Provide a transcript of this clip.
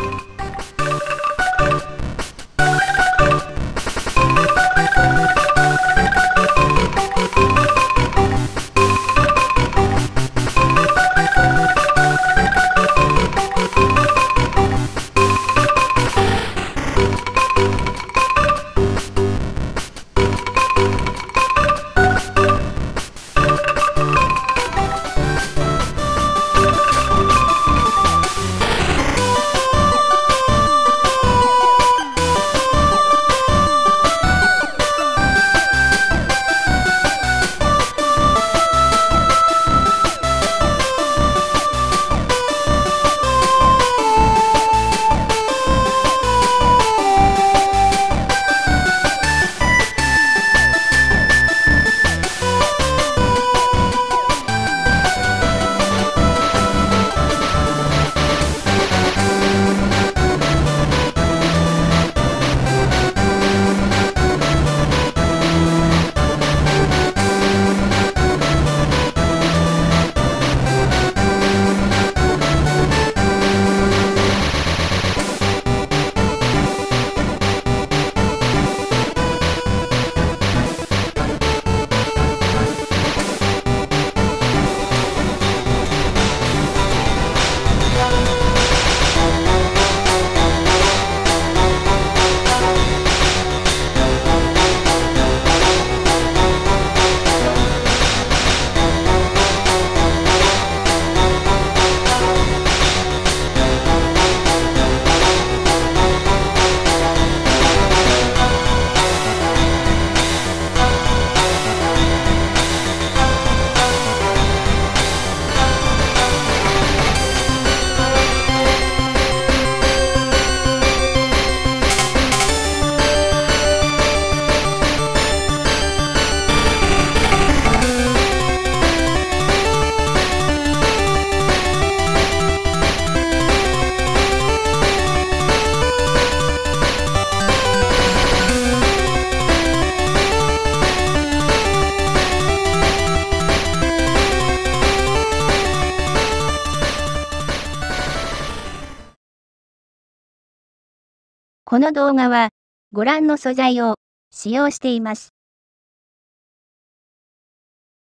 you この動画は、ご覧の素材を使用しています。